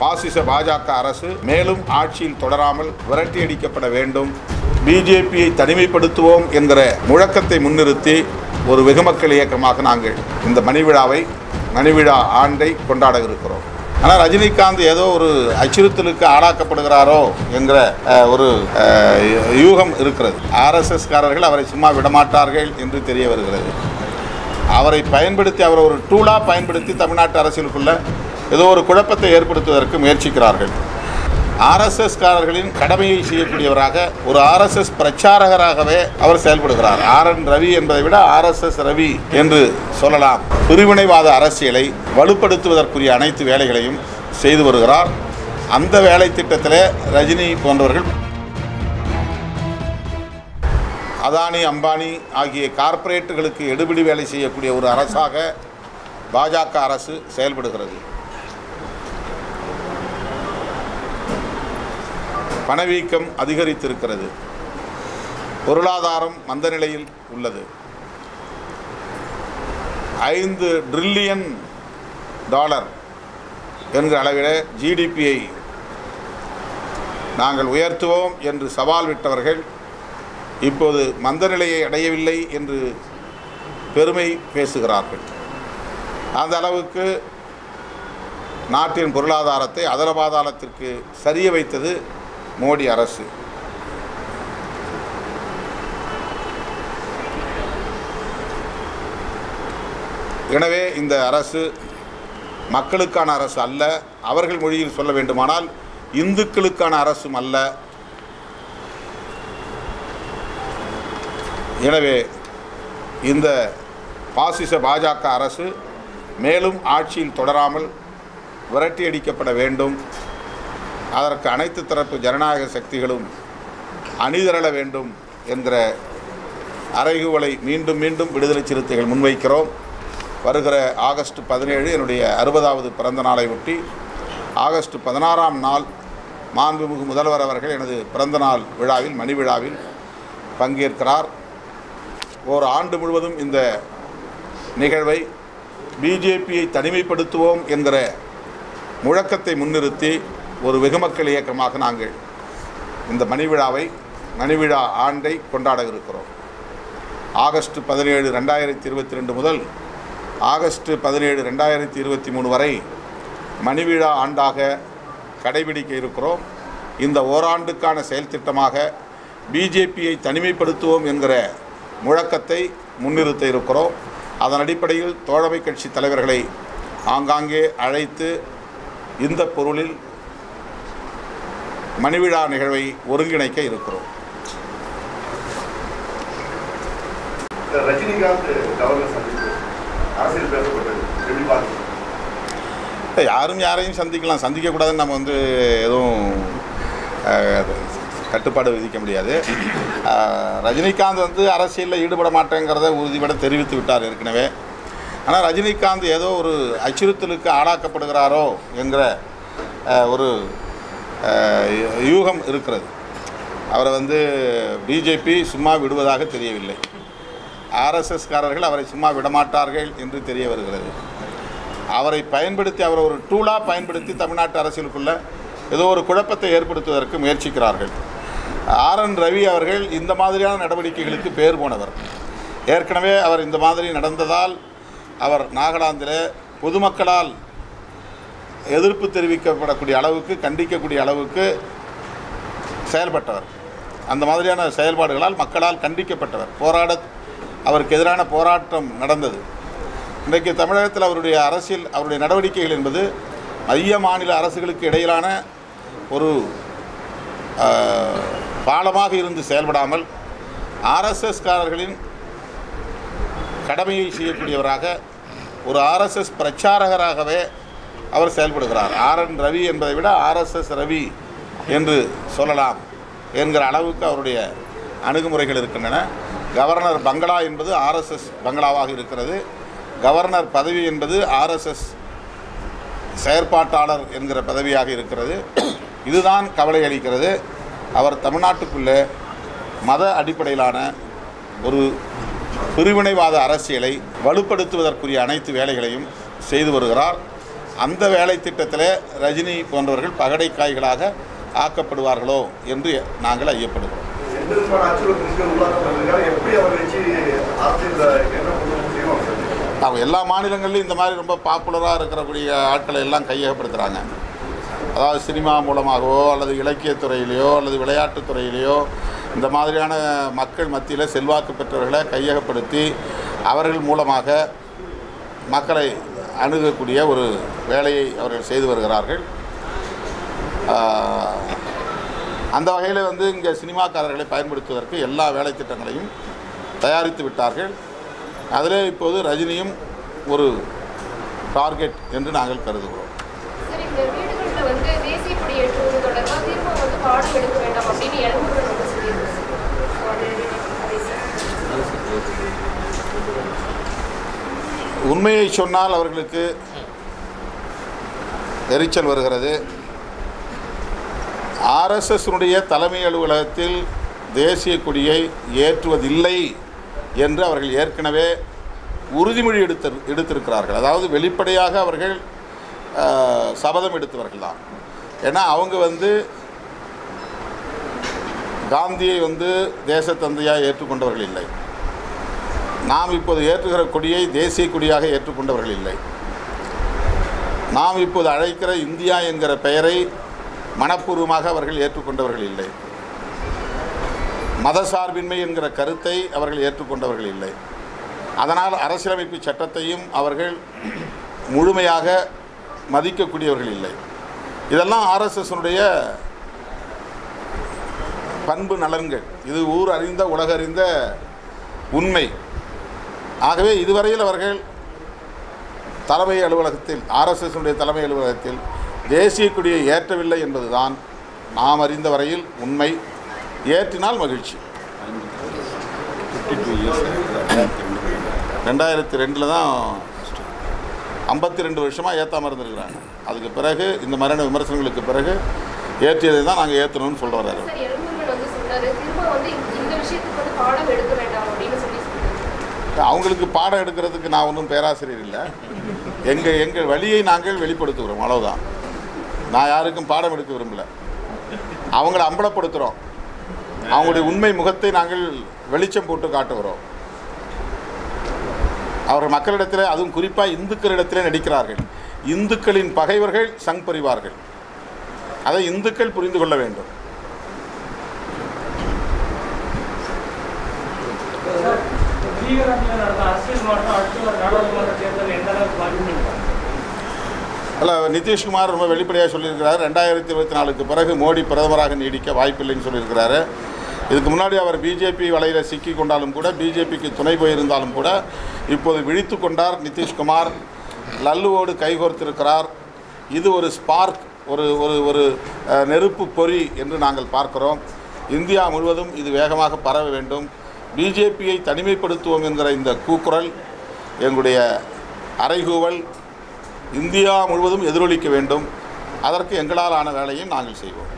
பாசிச பாஜக அரசு மேலும் ஆட்சியில் தொடராமல் விரட்டியடிக்கப்பட வேண்டும். பிஜேபியை தனிமைப்படுத்துவோம் என்கிற முழக்கத்தை முன்னிறுத்தி ஒரு வெகுமக்கள் இயக்கமாக நாங்கள் இந்த மணிவிழாவை மணிவிழா ஆண்டை கொண்டாட இருக்கிறோம் ஆனால் ரஜினிகாந்த் ஏதோ ஒரு அச்சுறுத்தலுக்கு ஆளாக்கப்படுகிறாரோ என்கிற ஒரு யூகம் இருக்கிறது. ஆர்எஸ்எஸ்காரர்கள் அவரை சும்மா விடமாட்டார்கள் என்று தெரிய வருகிறது. அவரை பயன்படுத்தி அவரை ஒரு டூலாக பயன்படுத்தி தமிழ்நாட்டு அரசியலுக்குள்ள ஏதோ ஒரு குழப்பத்தை ஏற்படுத்துவதற்கு முயற்சிக்கிறார்கள். ஆர்எஸ்எஸ்காரர்களின் கடமையை செய்யக்கூடியவராக ஒரு ஆர்எஸ்எஸ் பிரச்சாரகராகவே அவர் செயல்படுகிறார். ஆர் என் ரவி என்பதை விட ஆர்எஸ்எஸ் ரவி என்று சொல்லலாம். பிரிவினைவாத அரசியலை வலுப்படுத்துவதற்குரிய அனைத்து வேலைகளையும் செய்து வருகிறார். அந்த வேலை திட்டத்தில் ரஜினி போன்றவர்கள் அதானி அம்பானி ஆகிய கார்ப்பரேட்டுகளுக்கு எடுபிடி வேலை செய்யக்கூடிய ஒரு அரசாக பாஜக அரசு செயல்படுகிறது. பணவீக்கம் அதிகரித்திருக்கிறது. பொருளாதாரம் மந்த நிலையில் உள்ளது. ஐந்து ட்ரில்லியன் டாலர் என்கிற அளவில் ஜிடிபியை நாங்கள் உயர்த்துவோம் என்று சவால் விட்டவர்கள் இப்போது மந்த நிலையை அடையவில்லை என்று பெருமை பேசுகிறார்கள். அந்த அளவுக்கு நாட்டின் பொருளாதாரத்தை அதரபாதாளத்திற்கு சரிய வைத்தது மோடி அரசு. எனவே இந்த அரசு மக்களுக்கான அரசு அல்ல அவர்கள் மொழியில் சொல்ல வேண்டுமானால் இந்துக்களுக்கான அரசும் அல்ல. எனவே இந்த பாசிச பாஜக அரசு மேலும் ஆட்சியில் தொடராமல் விரட்டியடிக்கப்பட வேண்டும். அதற்கு அனைத்து தரப்பு ஜனநாயக சக்திகளும் அணிதிரள வேண்டும் என்கிற அறைகுவலை மீண்டும் மீண்டும் விடுதலை சிறுத்தைகள் முன்வைக்கிறோம். வருகிற ஆகஸ்ட் பதினேழு என்னுடைய அறுபதாவது பிறந்த நாளை ஒட்டி ஆகஸ்ட் பதினாறாம் நாள் மாண்புமிகு முதல்வர் அவர்கள் எனது பிறந்த நாள் விழாவில் மணி விழாவில் பங்கேற்கிறார். ஓர் ஆண்டு முழுவதும் இந்த நிகழ்வை பிஜேபியை தனிமைப்படுத்துவோம் என்கிற முழக்கத்தை முன்னிறுத்தி ஒரு வெகுமக்கள் இயக்கமாக நாங்கள் இந்த மணிவிழாவை மணிவிழா ஆண்டை கொண்டாட இருக்கிறோம். ஆகஸ்ட் பதினேழு ரெண்டாயிரத்தி இருபத்தி ரெண்டு முதல் ஆகஸ்ட் பதினேழு ரெண்டாயிரத்தி இருபத்தி மூணு வரை மணிவிழா ஆண்டாக கடைபிடிக்க இருக்கிறோம். இந்த ஓராண்டுக்கான செயல்திட்டமாக பிஜேபியை தனிமைப்படுத்துவோம் என்கிற முழக்கத்தை முன்னிறுத்த இருக்கிறோம். அதன் அடிப்படையில் தோழமை கட்சி தலைவர்களை ஆங்காங்கே அழைத்து இந்த பொருளில் மணிவிழா நிகழ்வை ஒருங்கிணைக்க இருக்கிறோம். யாரும் யாரையும் சந்திக்கலாம். சந்திக்கக்கூடாதுன்னு நம்ம வந்து எதுவும் கட்டுப்பாடு விதிக்க முடியாது. ரஜினிகாந்த் வந்து அரசியலில் ஈடுபட மாட்டேங்கிறத உறுதிபட தெரிவித்து விட்டார் ஏற்கனவே. ஆனால் ரஜினிகாந்த் ஏதோ ஒரு அச்சுறுத்தலுக்கு ஆளாக்கப்படுகிறாரோ என்கிற ஒரு யூகம் இருக்கிறது. அவரை வந்து பிஜேபி சும்மா விடுவதாக தெரியவில்லை. ஆர்எஸ்எஸ்காரர்கள் அவரை சும்மா விடமாட்டார்கள் என்று தெரிய வருகிறது. அவரை பயன்படுத்தி அவரை ஒரு டூலாக பயன்படுத்தி தமிழ்நாட்டு அரசியலுக்குள்ள ஏதோ ஒரு குழப்பத்தை ஏற்படுத்துவதற்கு முயற்சிக்கிறார்கள். ஆர் என் ரவி அவர்கள் இந்த மாதிரியான நடவடிக்கைகளுக்கு பேர் போனவர். ஏற்கனவே அவர் இந்த மாதிரி நடந்ததால் அவர் நாகாலாந்தில் பொதுமக்களால் எதிர்ப்பு தெரிவிக்கப்படக்கூடிய அளவுக்கு கண்டிக்கக்கூடிய அளவுக்கு செயல்பட்டவர். அந்த மாதிரியான செயல்பாடுகளால் மக்களால் கண்டிக்கப்பட்டவர். போராட அவருக்கு எதிரான போராட்டம் நடந்தது. இன்றைக்கு தமிழகத்தில் அவருடைய அரசியல் அவருடைய நடவடிக்கைகள் என்பது மைய மாநில அரசுகளுக்கு இடையிலான ஒரு பாலமாக இருந்து செயல்படாமல் ஆர்எஸ்எஸ்காரர்களின் கடமையை செய்யக்கூடியவராக ஒரு ஆர்எஸ்எஸ் பிரச்சாரகராகவே அவர் செயல்படுகிறார். ஆர் என் ரவி என்பதை விட ஆர்எஸ்எஸ் ரவி என்று சொல்லலாம் என்கிற அளவுக்கு அவருடைய அணுகுமுறைகள் இருக்கின்றன. கவர்னர் பங்களா என்பது ஆர்எஸ்எஸ் பங்களாவாக இருக்கிறது. கவர்னர் பதவி என்பது ஆர்எஸ்எஸ் செயற்பாட்டாளர் என்கிற பதவியாக இருக்கிறது. இதுதான் கவலை அளிக்கிறது. அவர் தமிழ்நாட்டுக்குள்ளே மத அடிப்படையிலான ஒரு பிரிவினைவாத அரசியலை வலுப்படுத்துவதற்குரிய அனைத்து வேலைகளையும் செய்து வருகிறார். அந்த வேலை திட்டத்தில் ரஜினி போன்றவர்கள் பகடைக்காய்களாக ஆக்கப்படுவார்களோ என்று நாங்கள் ஐயப்படுகிறோம். அவங்க எல்லா மாநிலங்கள்லையும் இந்த மாதிரி ரொம்ப பாப்புலராக இருக்கக்கூடிய ஆட்களை எல்லாம் கையகப்படுத்துகிறாங்க அதாவது சினிமா மூலமாகவோ அல்லது இலக்கியத் துறையிலையோ அல்லது விளையாட்டுத் துறையிலையோ இந்த மாதிரியான மக்கள் மத்தியில் செல்வாக்கு பெற்றவர்களை கையகப்படுத்தி அவர்கள் மூலமாக மக்களை அணுகக்கூடிய ஒரு வேலையை அவர்கள் செய்து வருகிறார்கள். அந்த வகையில் வந்து இங்கே சினிமாக்காரர்களை பயன்படுத்துவதற்கு எல்லா வேலை திட்டங்களையும் தயாரித்து விட்டார்கள். அதிலே இப்போது ரஜினியும் ஒரு டார்கெட் என்று நாங்கள் கருதுகிறோம். உண்மையை சொன்னால் அவர்களுக்கு எரிச்சல் வருகிறது. ஆர்எஸ்எஸ்னுடைய தலைமை அலுவலகத்தில் தேசிய கொடியை ஏற்றுவதில்லை என்று அவர்கள் ஏற்கனவே உறுதிமொழி எடுத்து எடுத்திருக்கிறார்கள். அதாவது வெளிப்படையாக அவர்கள் சபதம் எடுத்தவர்கள் தான். ஏன்னா அவங்க வந்து காந்தியை வந்து தேசத்தந்தையாக ஏற்றுக்கொண்டவர்கள் இல்லை. நாம் இப்போது ஏற்றுகிற கொடியை தேசிய கொடியாக ஏற்றுக்கொண்டவர்கள் இல்லை. நாம் இப்போது அழைக்கிற இந்தியா என்கிற பெயரை மனப்பூர்வமாக அவர்கள் ஏற்றுக்கொண்டவர்கள் இல்லை. மதசார்பின்மை என்கிற கருத்தை அவர்கள் ஏற்றுக்கொண்டவர்கள் இல்லை. அதனால் அரசியலமைப்பு சட்டத்தையும் அவர்கள் முழுமையாக மதிக்கக்கூடியவர்கள் இல்லை. இதெல்லாம் ஆர்எஸ்எஸ்னுடைய பண்பு நலன்கள். இது ஊர் அறிந்த உலகறிந்த உண்மை. ஆகவே இதுவரையில் அவர்கள் தலைமை அலுவலகத்தில் ஆர்எஸ்எஸ்னுடைய தலைமை அலுவலகத்தில் தேசிய கொடியை ஏற்றவில்லை என்பதுதான் நாம் அறிந்த வரையில் உண்மை. ஏற்றினால் மகிழ்ச்சி. ரெண்டாயிரத்தி ரெண்டில் தான் ஐம்பத்தி ரெண்டு வருஷமாக ஏற்றாமல் இருந்திருக்கிறாங்க அதுக்கு பிறகு இந்த மாதிரியான விமர்சனங்களுக்கு பிறகு ஏற்றியதை தான் நாங்கள் ஏற்றணும்னு சொல்ல வர்றாரு அவங்களுக்கு பாடம் எடுக்கிறதுக்கு நான் ஒன்றும் பேராசிரியர் இல்லை. எங்கள் எங்கள் வழியை நாங்கள் வெளிப்படுத்துகிறோம் அவ்வளோதான் நான் யாருக்கும் பாடம் எடுக்க விரும்பல. அவங்கள அம்பலப்படுத்துகிறோம் அவங்களுடைய உண்மை முகத்தை நாங்கள் வெளிச்சம் போட்டு காட்டுகிறோம். அவர்கள் மக்களிடத்தில் அதுவும் குறிப்பாக இந்துக்களிடத்திலே நடிக்கிறார்கள். இந்துக்களின் பகைவர்கள் சங் பரிவார்கள். அதை இந்துக்கள் புரிந்து கொள்ள வேண்டும். அல்ல நிதிஷ்குமார் ரொம்ப வெளிப்படையாக சொல்லியிருக்கிறார். ரெண்டாயிரத்தி இருபத்தி நாலுக்கு பிறகு மோடி பிரதமராக நீடிக்க வாய்ப்பில்லைன்னு சொல்லியிருக்கிறாரு. இதுக்கு முன்னாடி அவர் பிஜேபி வலையில் சிக்கி கொண்டாலும் கூட பிஜேபிக்கு துணை போயிருந்தாலும் கூட இப்போது விழித்து கொண்டார் நிதிஷ்குமார். லல்லுவோடு கைகோர்த்திருக்கிறார் இது ஒரு ஸ்பார்க் ஒரு ஒரு ஒரு நெருப்பு பொறி என்று நாங்கள் பார்க்கிறோம். இந்தியா முழுவதும் இது வேகமாக பரவ வேண்டும். பிஜேபியை தனிமைப்படுத்துவோம் என்கிற இந்த கூக்குரல் எங்களுடைய அறைகூவல் இந்தியா முழுவதும் எதிரொலிக்க வேண்டும். அதற்கு எங்களால் ஆன வேலையும் நாங்கள் செய்வோம்.